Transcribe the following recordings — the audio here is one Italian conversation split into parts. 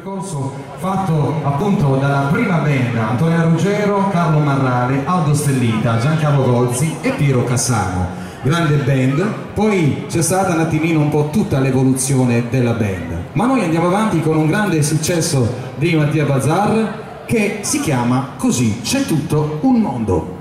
percorso fatto appunto dalla prima band Antonia Ruggero, Carlo Marrale, Aldo Stellita, Giancarlo Golzi e Piero Cassano grande band, poi c'è stata un attimino un po' tutta l'evoluzione della band. Ma noi andiamo avanti con un grande successo di Mattia Bazar che si chiama Così c'è tutto un mondo.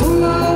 Oh.